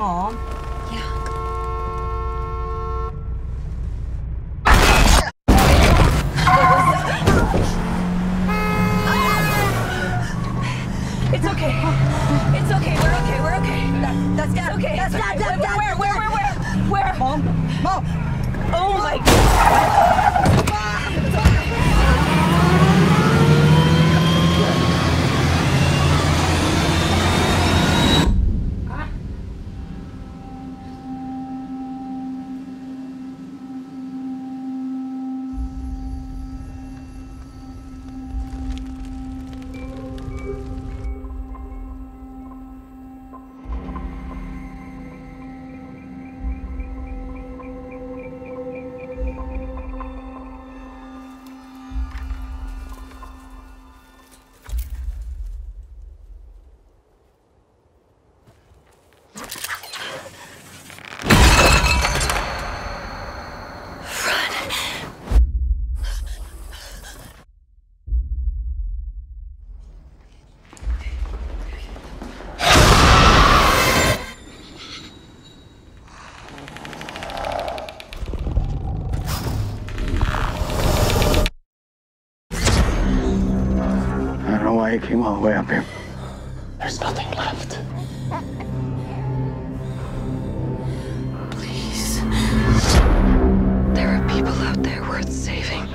Mom. It's okay. It's okay. We're okay. We're okay. That, that's okay. That's okay. Where, where, where, where? Came all the way up here. There's nothing left. Please. There are people out there worth saving.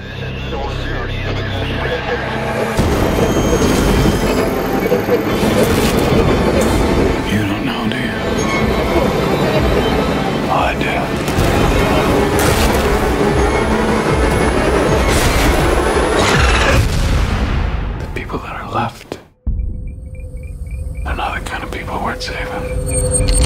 Lord save him.